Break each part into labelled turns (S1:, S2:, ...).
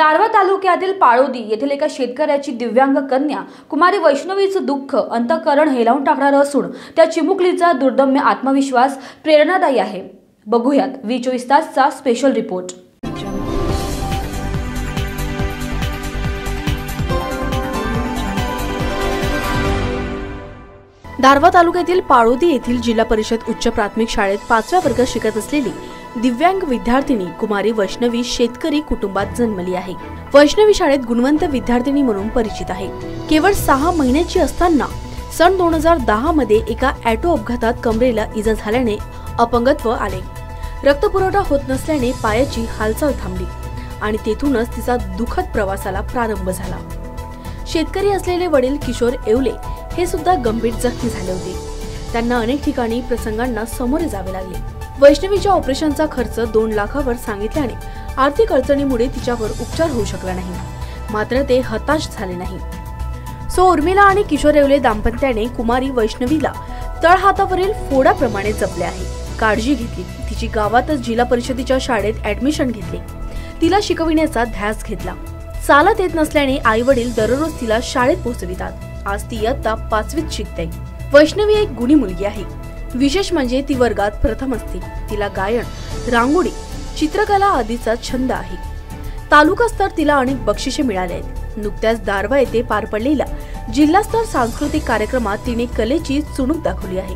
S1: दारवा तालुक्यातील पाळोदी येथील एका शेतकऱ्याची दिव्यांग कन्या कुमारी वैष्णवीचं दुःख अंतकरण हेलावून टाकणारं असून त्या चिमुकलीचा दुर्दम्य आत्मविश्वास प्रेरणादायी आहे. बघूयात वी चोवीस तासचा स्पेशल रिपोर्ट
S2: दारवा तालुक्यातील पाळोदी येथील जिल्हा परिषद उच्च प्राथमिक शाळेत पाचव्या वर्गात शिकत असलेली दिव्यांग विद्यार्थिनी कुमारी वैष्णवी शेतकरी कुटुंबात जन्मली आहे. वैष्णवी शाळेत गुणवंत विद्यार्थिनी म्हणून परिचित आहे. केवळ सहा महिन्याची असताना सन दोन हजार दहा मध्ये एका ॲटो अपघातात कमरेला इजा झाल्याने अपंगत्व आले. रक्तपुरवठा होत नसल्याने पायाची हालचाल थांबली आणि तेथूनच तिचा दुःखद प्रवासाला प्रारंभ झाला. शेतकरी असलेले वडील किशोर येवले हे सुद्धा गंभीर जखमी झाले होते. त्यांना अनेक ठिकाणी प्रसंगांना सामोरे जावे लागले. वैष्णवीच्या ऑपरेशनचा खर्च दोन लाखावर सांगितल्याने आर्थिक अडचणीमुळे तिच्यावर उपचार होऊ शकला नाही. मात्र ते हताश झाले नाही. सो उर्मिला आणि किशोर येवले दाम्पत्याने कुमारी वैष्णवीला तळहातावरील फोडाप्रमाणे जपले आहे. काळजी घेतली. तिची गावातच जिल्हा परिषदेच्या शाळेत ऍडमिशन घेतले. तिला शिकविण्याचा ध्यास घेतला. चालत येत नसल्याने आई वडील दररोज तिला शाळेत पोहोचवितात. आज ती इयत्ता पाचवीत शिकते. वैष्णवी एक गुणी मुलगी आहे. विशेष म्हणजे ती वर्गात प्रथम असते. तिला गायन रांगोळी चित्रकला आदीचा छंद आहे. तालुकास्तर तिला अनेक बक्षिसे मिळाले आहेत. नुकत्याच दारवा येथे पार पडलेल्या जिल्हास्तर सांस्कृतिक कार्यक्रमात तिने कलेची चुणूक दाखवली आहे.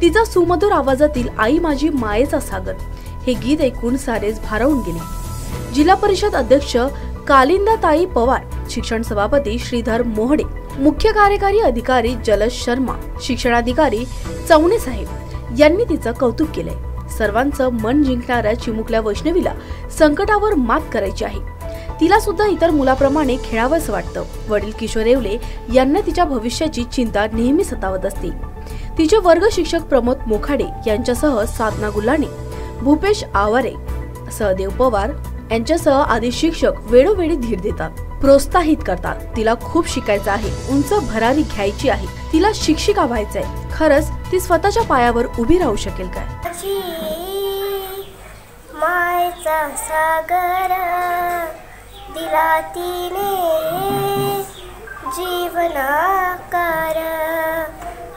S2: तिचा सुमधुर आवाजातील आई माझी मायेचा सागर हे गीत ऐकून सारेच भारावून गेले. जिल्हा परिषद अध्यक्ष कालिंदाताई पवार शिक्षण सभापती श्रीधर मोहडे मुख्य कार्यकारी अधिकारी जलज शर्मा शिक्षणाधिकारी चौणे साहेब यांनी तिचं कौतुक केलंय. सर्वांचं मन जिंकणाऱ्या चिमुकल्या वैष्णवीला संकटावर मात करायची आहे. तिला सुद्धा इतर मुलाप्रमाणे खेळावंच वाटतं. वडील किशोर येवले यांना तिच्या भविष्याची चिंता नेहमी सतावत असते. तिचे वर्ग शिक्षक प्रमोद मोखाडे यांच्यासह साधना गुल्लाने भूपेश आवारे सहदेव पवार यांच्यासह आदी शिक्षक वेळोवेळी धीर देतात. प्रोत्साहित करतात. तिला खूप शिकायचं आहे. उंच भरारी घ्यायची आहे. तिला शिक्षिका व्हायचंय. खरंच ती स्वतःच्या पायावर उभी राहू शकेल काय?
S3: मायचा सागर दिला तिने जीवनाकार.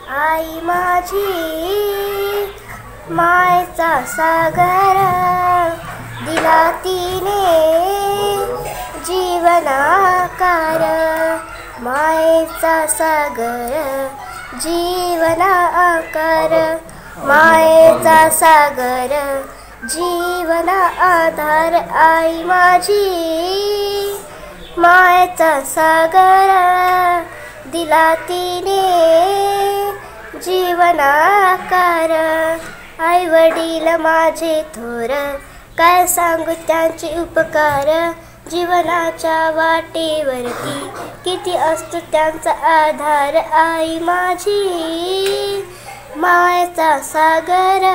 S3: आई माझी मायचा सागर दिला तिने जीवनाकार मायेचा सागर जीवना आकार मायेचा सागर जीवना आधार आई माझी मायेचा सागर दिला तिने जीवनाकार. आई वडील माझे थोर काय सांगू त्यांचे उपकार? जीवनाच्या वाटेवरती किती असतो त्यांचा आधार? आई माझी मायचा सागर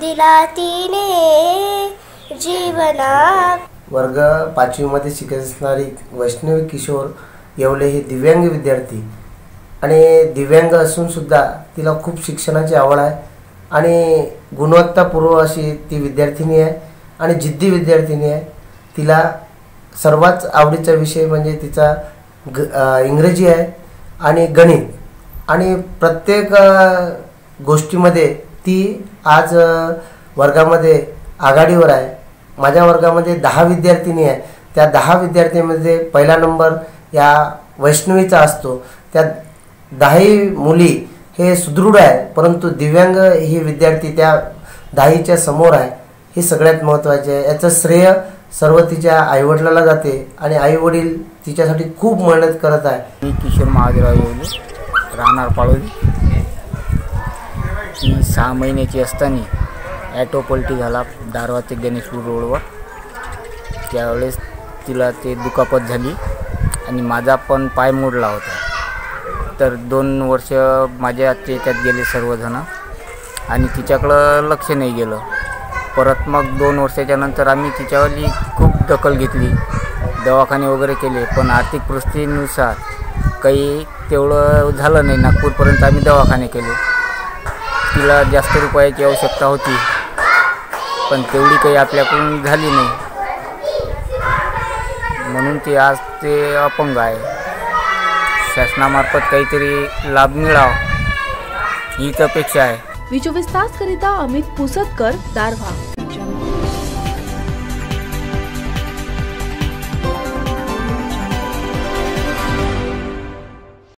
S3: दिला तिने जीवना
S4: वर्ग पाचवीमध्ये शिकत असणारी वैष्णवी किशोर येवले हे दिव्यांग विद्यार्थी. आणि दिव्यांग असूनसुद्धा तिला खूप शिक्षणाची आवड आहे. आणि गुणवत्तापूर्व अशी ती विद्यार्थिनी आहे. आणि जिद्दी विद्यार्थिनी आहे. तिला सर्वात आवडीचा विषय म्हणजे तिचा ग इंग्रजी आहे आणि गणित. आणि प्रत्येक गोष्टीमध्ये ती आज वर्गामध्ये आघाडीवर आहे. माझ्या वर्गामध्ये दहा विद्यार्थिनी आहे. त्या दहा विद्यार्थ्यांमध्ये पहिला नंबर या वैष्णवीचा असतो. त्या दहाही मुली हे सुदृढ आहे परंतु दिव्यांग ही विद्यार्थी त्या दहाहीच्या समोर आहे. हे सगळ्यात महत्त्वाचे आहे. याचं श्रेय सर्व तिच्या आईवडिलाला जाते आणि आईवडील तिच्यासाठी खूप मेहनत करत आहे.
S5: मी किशोर महादेवराव येवले राहणार पाळोली. मी सहा महिन्याची असताना ॲटो पलटी झाला दारवा ते गणेशपूर रोडवर. त्यावेळेस तिला ते दुखापत झाली आणि माझा पण पाय मोडला होता. तर दोन वर्ष माझ्या त्याच्यात गेले सर्वजण आणि तिच्याकडं लक्ष नाही गेलं. परत मग दोन वर्षाच्या नंतर आम्ही तिच्यावरली खूप दखल घेतली. दवाखाने वगैरे केले पण आर्थिक परिस्थितीनुसार काही तेवढं झालं नाही. नागपूरपर्यंत आम्ही दवाखाने केले. तिला जास्त रुपयाची आवश्यकता होती पण तेवढी काही आपल्याकडून झाली नाही. म्हणून ते आज ते अपंग आहे. शासनामार्फत काहीतरी लाभ मिळावा हीच अपेक्षा आहे.
S2: वी चोवीस तास करिता अमित पुसतकर दारव्हा.